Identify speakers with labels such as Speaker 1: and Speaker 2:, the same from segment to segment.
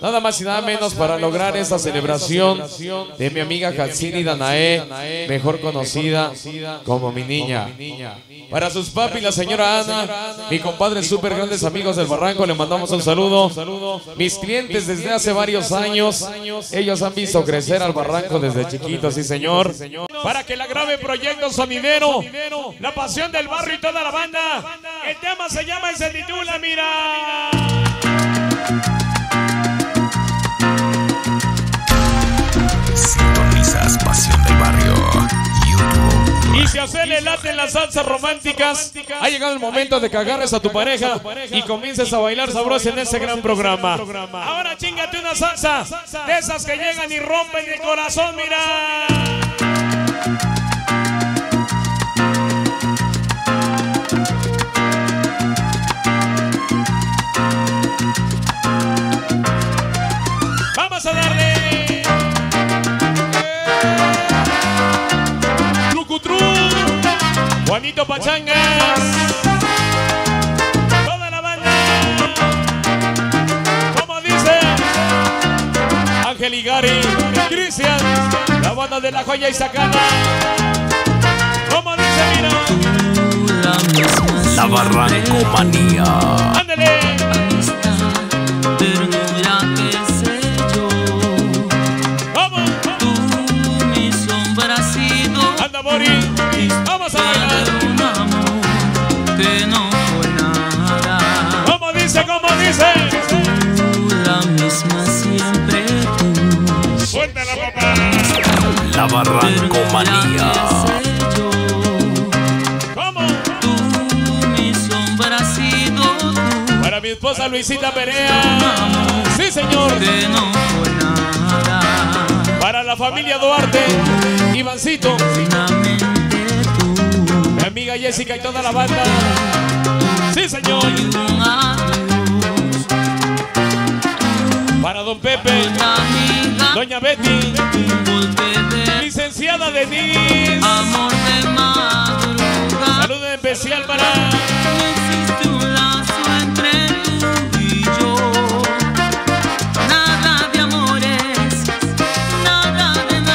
Speaker 1: Nada más y nada menos para lograr esta celebración de mi amiga Hatsini Danae, mejor conocida como mi niña. Para sus papi, la señora Ana, mi compadre, súper grandes amigos del Barranco, le mandamos un saludo. Mis clientes desde hace varios años, ellos han visto crecer al Barranco desde chiquitos, sí señor. Para que la grabe Proyecto Sonidero, la pasión del barrio y toda la banda. El tema se llama y se titula, mira. Si a usted las salsas románticas, ha llegado el momento de que agarres a tu pareja y comiences a bailar sabroso en ese gran programa. Ahora chingate una salsa de esas que llegan y rompen el corazón, mira. Pachangas, toda la banda, como dice Ángel Igari, Cristian, la banda de la joya y sacana, como dice, mira,
Speaker 2: La Barranco Manía.
Speaker 1: ándale, dice, como dice,
Speaker 3: Tú la misma siempre tú.
Speaker 1: suéltala papá,
Speaker 2: La Barranco
Speaker 3: Ternura
Speaker 2: Manía.
Speaker 3: que sé yo,
Speaker 1: como,
Speaker 3: tú mi sombra has sido tú.
Speaker 1: para mi esposa Luisita Perea, sí señor,
Speaker 3: Que no fue nada.
Speaker 1: para la familia Duarte, Ivancito,
Speaker 3: Finalmente tú.
Speaker 1: mi amiga Jessica y toda la banda, sí señor, don Pepe, doña Betty, licenciada Denise,
Speaker 3: amor de madrugada.
Speaker 1: saludo especial para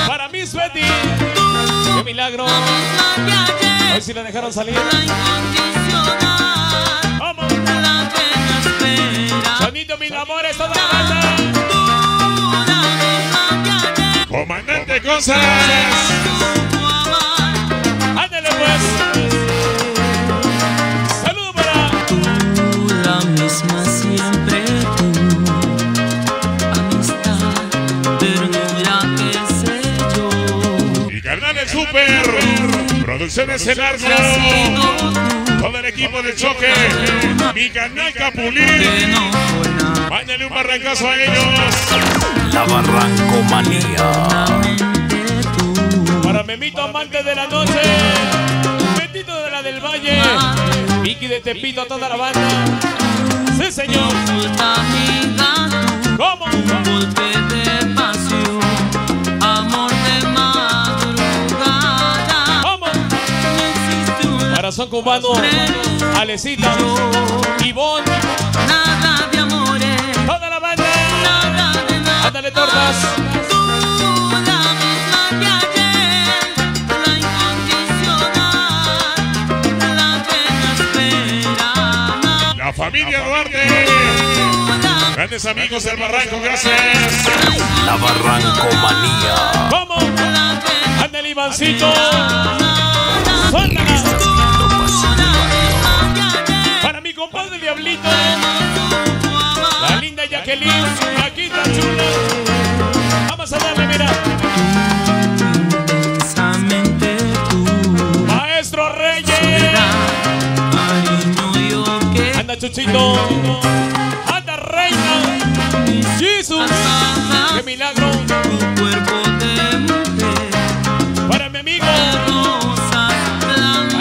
Speaker 1: para Miss Betty, qué milagro, hoy sí la dejaron salir, mil amores, toda la banda, comandante
Speaker 3: amar.
Speaker 1: ándale pues, saludo para
Speaker 3: Tú la misma siempre tú. Amistad, ternura que sé yo.
Speaker 4: Y carnales super, producciones en arco, todo el equipo de choque, mi canal Capulín, mándale un barrancazo a ellos.
Speaker 2: La Barranco Manía.
Speaker 3: Mente tú
Speaker 1: Para Memito amante de la noche, Betito de la del Valle, Vicky de Tepito, toda la banda. Sí, señor. ¿Cómo?
Speaker 3: Golpe de pasión Amor de madrugada
Speaker 1: ¿Cómo? Son Cubano, Alecita, Ivonne, Ándale, tortas.
Speaker 3: La
Speaker 4: familia Duarte, grandes amigos del barranco, gracias.
Speaker 2: La Barranco Manía.
Speaker 1: ¿Cómo? Ándale, Ivancito. Para mi compadre Diablito,
Speaker 3: que
Speaker 1: Anda, Reina. Jesús. Qué milagro.
Speaker 3: tu cuerpo de mujer,
Speaker 1: Para mi amigo.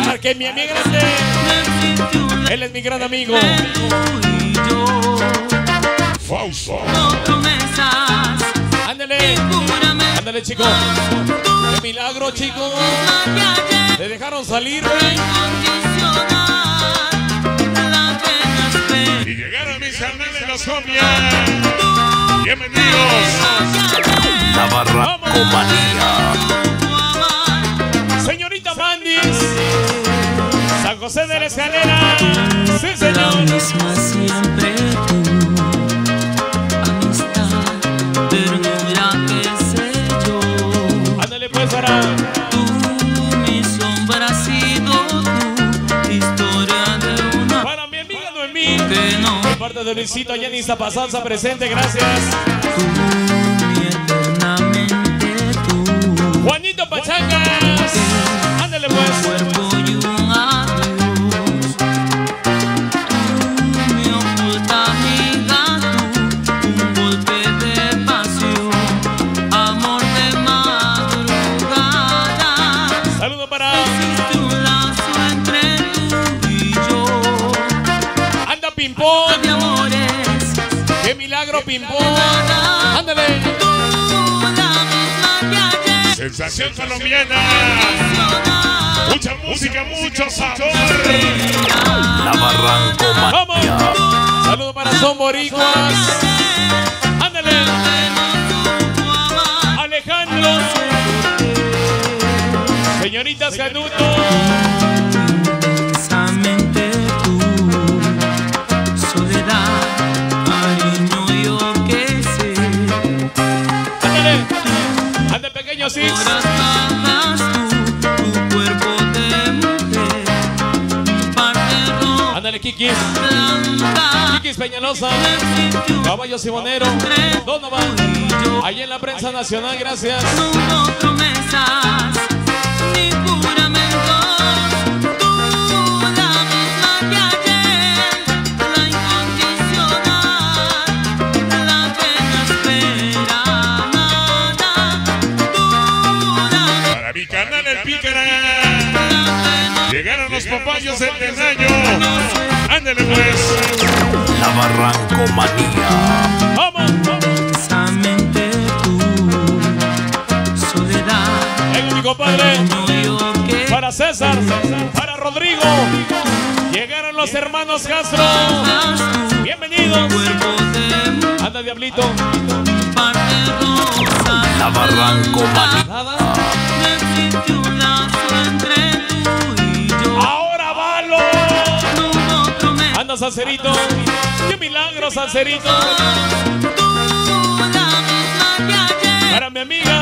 Speaker 1: Para que mi amiga grande.
Speaker 3: un
Speaker 1: Él es mi gran amigo.
Speaker 3: promesas,
Speaker 1: Ándale. Ándale, chico. Qué milagro, chico.
Speaker 3: que ayer
Speaker 1: Te dejaron salir,
Speaker 3: Hernández la
Speaker 4: Sombia. Bienvenidos. La Barracomanía. Señorita Mandis.
Speaker 3: San
Speaker 1: José de la Escalera. Sí, señor.
Speaker 3: siempre
Speaker 1: parte de Luisito en Iztapazalza presente, gracias. Juanito Pachangas. Ándale pues. Pimpón. Pimpón. Ándale.
Speaker 4: Sensación colombiana. Mucha música, mucho sabor.
Speaker 2: La Barranco
Speaker 1: Vamos.
Speaker 2: Manía.
Speaker 1: Saludo para Son Boricuas. Ándale. Alejandro. Señoritas Canuto. Peñalosa. Caballo Simonero. Donovan. Ahí en la prensa nacional, gracias.
Speaker 4: Para mi canal el
Speaker 3: que
Speaker 4: Llegaron los papayos del tenaño. Ándale pues.
Speaker 2: La Barranco Manía.
Speaker 1: Vamos. vamos.
Speaker 3: intensamente tú, soledad,
Speaker 1: Venga mi compadre. Para César. Para Rodrigo. Llegaron los hermanos Castro. Bienvenidos. Anda Diablito.
Speaker 2: La Barranco Manía.
Speaker 1: Nada. Qué milagro
Speaker 3: ayer.
Speaker 1: Para mi amiga.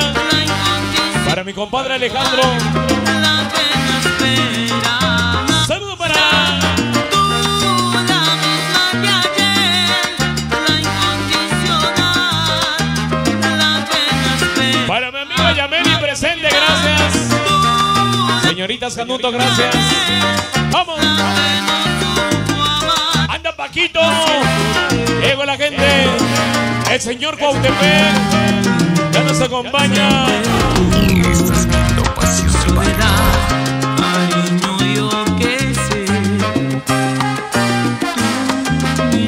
Speaker 1: Para mi compadre Alejandro.
Speaker 3: la que no espera nada.
Speaker 1: Saludo para. Para mi amiga Yameli presente, gracias. Señoritas Canuto, gracias. Vamos. Anda Paquito. Llegó la gente. El señor Cuauhtémoc. Ya nos acompaña.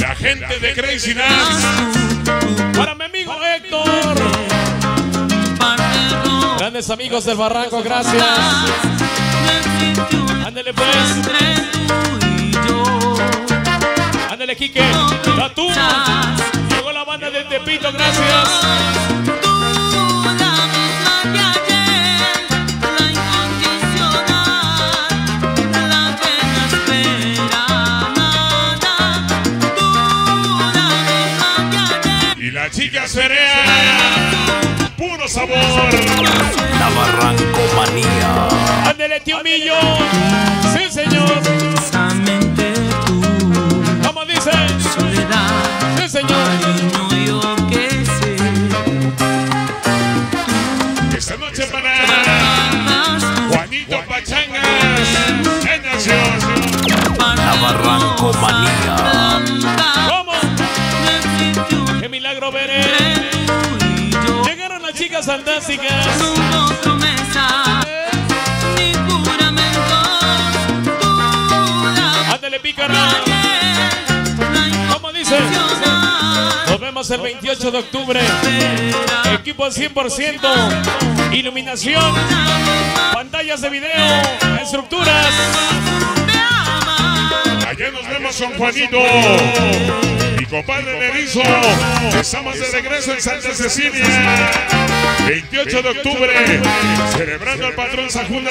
Speaker 4: La gente de Crazy Dance.
Speaker 1: Para mi amigo Héctor. Grandes amigos del Barranco, gracias. Ándale pues. Ándale Quique. Tatú. Llegó la banda de Tepito, gracias.
Speaker 3: Tú, la misma que ayer. La incondicional. La que no espera nada. Tú, la misma que ayer.
Speaker 4: Y la chica cerea. Puro sabor.
Speaker 2: La Barranco Manía.
Speaker 1: Ándale tío Millo. Sí, señor. Sí, señor.
Speaker 3: Cariño, yo qué sé.
Speaker 4: Esta noche para Juanito Pachangas. En Nación.
Speaker 2: La Barranco Manía.
Speaker 1: ¿Cómo? Qué milagro veré. Llegaron las chicas fantásticas. Ándale pícara. ¿Cómo dice? El 28 de octubre. Equipo al 100%. Iluminación. Pantallas de video. Estructuras.
Speaker 4: Allá nos vemos con Juanito. Mi compadre Nerizo. Estamos de regreso en Santa Cecilia. 28 de octubre. Celebrando al patrón San Juan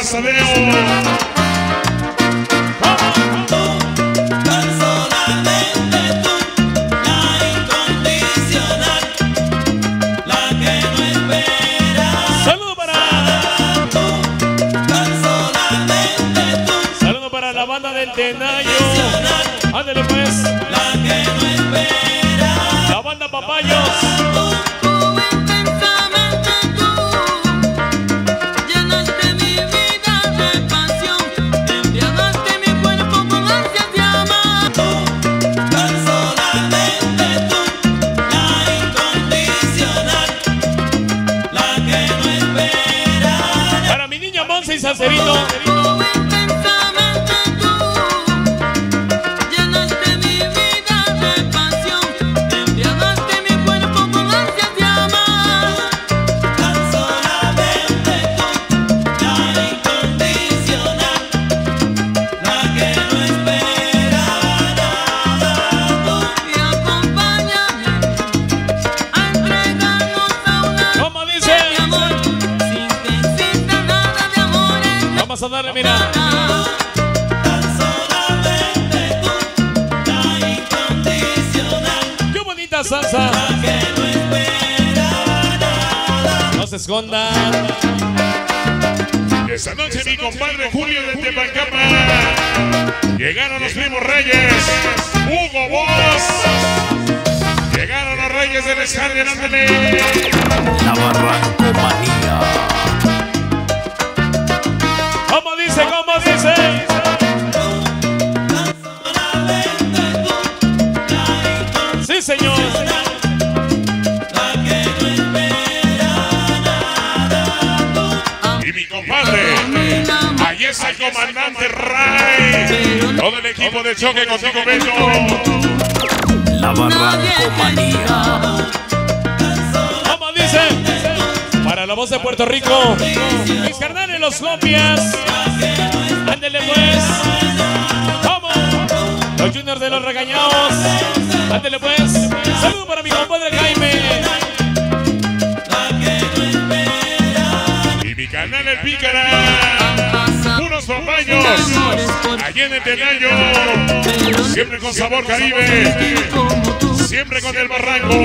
Speaker 1: salsa.
Speaker 3: que no espera nada.
Speaker 1: No se escondan.
Speaker 4: Esta noche mi compadre Julio de Tepancapa. Llegaron los primos reyes. Hugo Boss. Llegaron los reyes del Escándalo, ándale.
Speaker 2: La Barranco
Speaker 4: comandante Ray. Todo el equipo de choque contigo, Beto.
Speaker 2: La Barranco Manía.
Speaker 1: ¿Cómo dice? Para la voz de Puerto Rico. Mis carnales, los Lopias. Ándele pues. ¿Cómo? Los juniors de los regañados. Ándele pues. Saludo para mi compadre Jaime.
Speaker 4: Y mi canal El Pícara. Unos papaños. Allí en el Tenayo. Siempre con sabor caribe. Siempre con el barranco.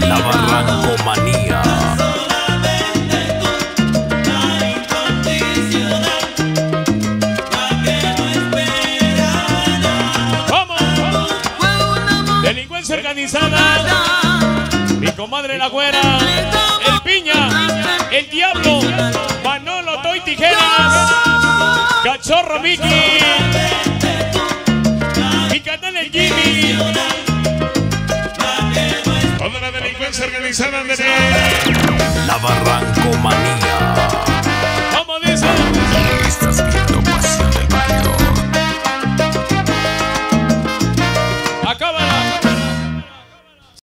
Speaker 2: La Barranco Manía.
Speaker 1: ¿Cómo? Delincuencia organizada. Mi comadre la güera. El piña. El diablo. Manolo Toy Tijeras. Cachorro Mickey. Mi canal el Jimmy.
Speaker 4: Toda la delincuencia organizada de
Speaker 2: La Barranco Manía.
Speaker 1: ¿Cómo dice?